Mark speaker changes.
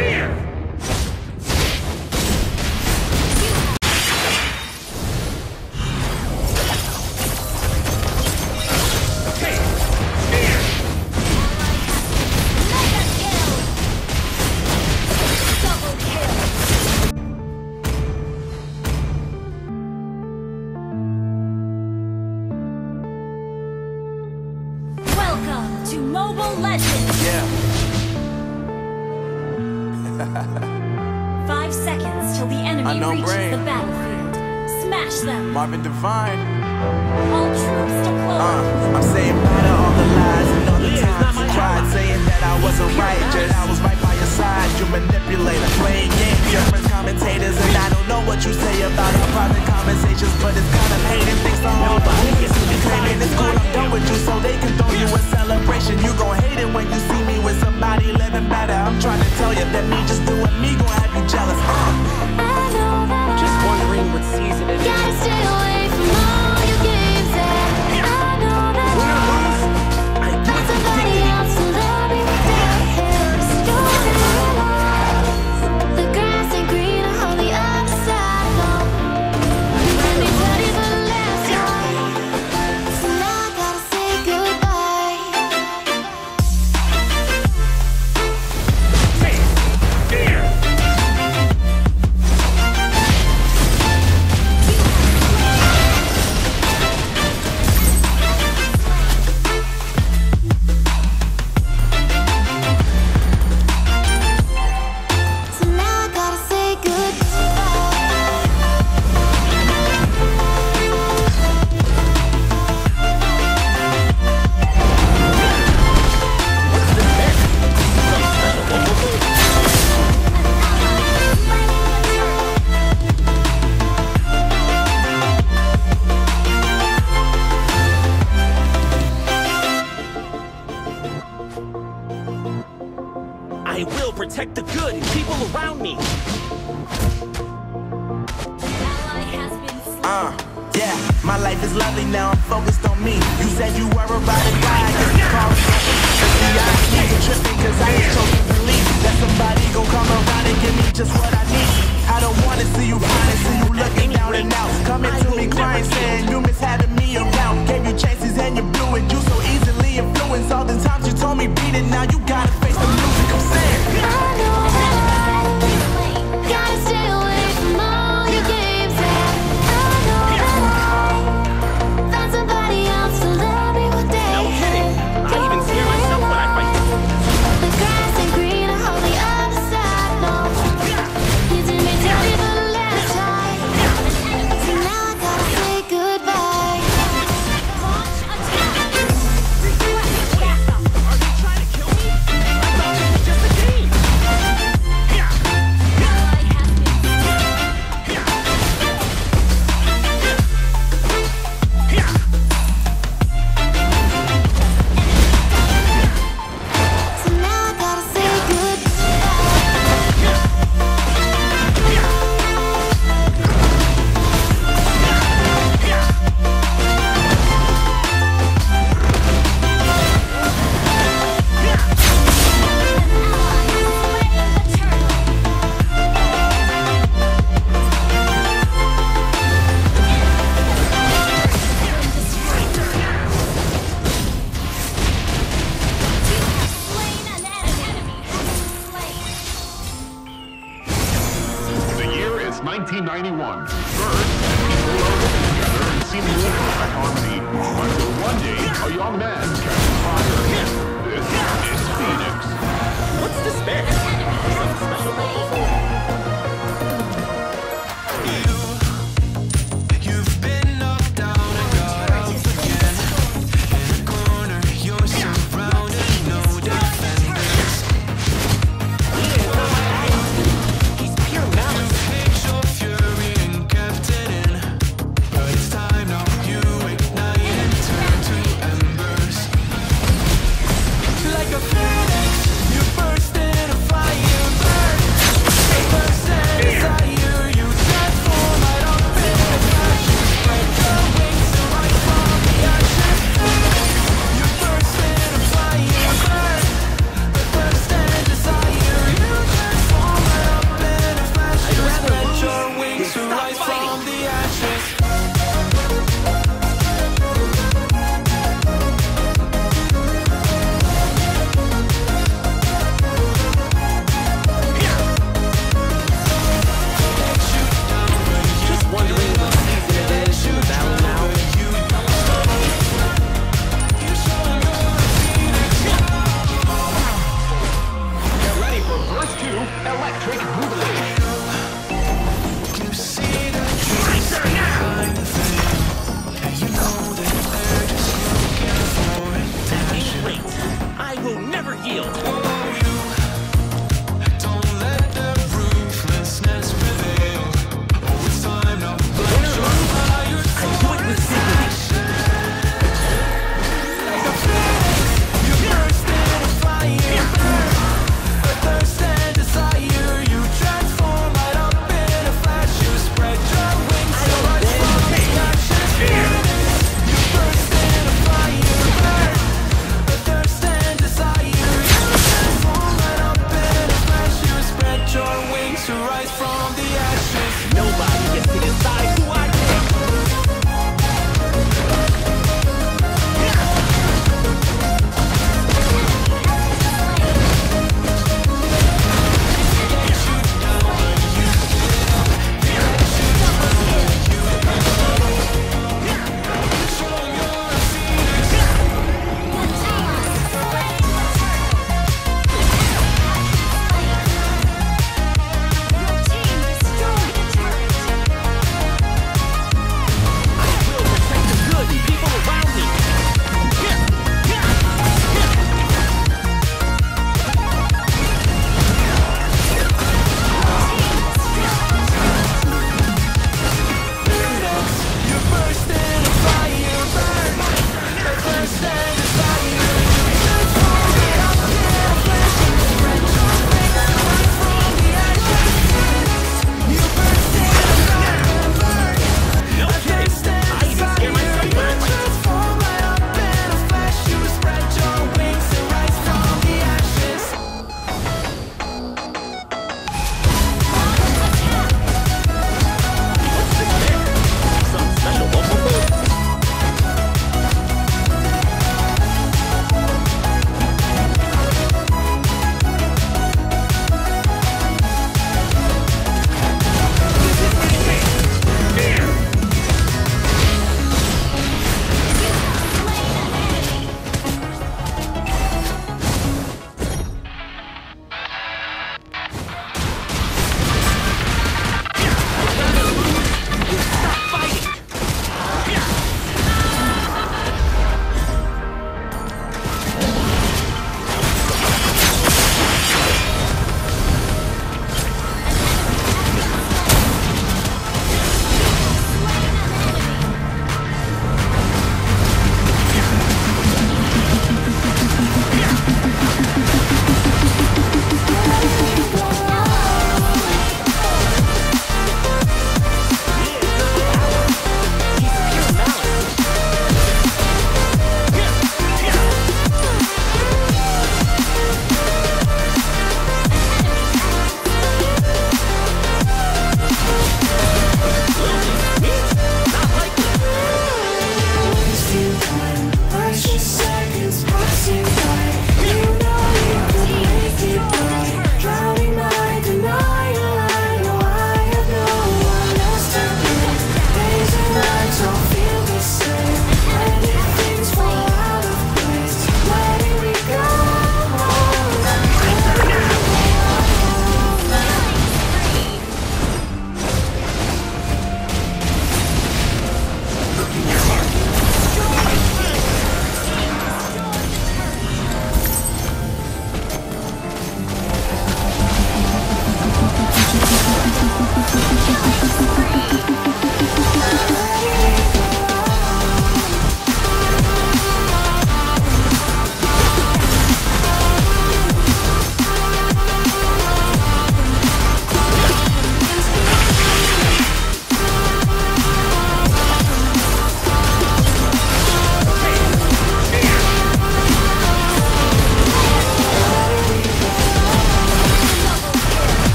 Speaker 1: Mega Smash them!
Speaker 2: Marvin Devine.
Speaker 1: All troops deployed!
Speaker 2: Uh, I'm saying bye to all the lies and all the times you cried, saying that I wasn't right, that I was right by your side. You manipulator, playing games, different commentators, and I don't know what you say about our private conversations, but it's kind of hating things to hold on. You claiming it's cool, I'm done with you, so they can throw you a celebration.
Speaker 3: Around me.
Speaker 1: Ally has been slain.
Speaker 2: Uh, yeah, my life is lovely now. I'm focused on me. You said you were about to die. You called me. I ain't tripping cause I chose to believe that somebody gon' come around and give me just what I need. I don't wanna see you crying, see you looking down and out. Coming to me crying, saying
Speaker 4: 1991. First, together and seemingly harmony. Until one day, a young man catches fire. This is Phoenix.
Speaker 3: What's? Some
Speaker 5: to rise from the
Speaker 3: ashes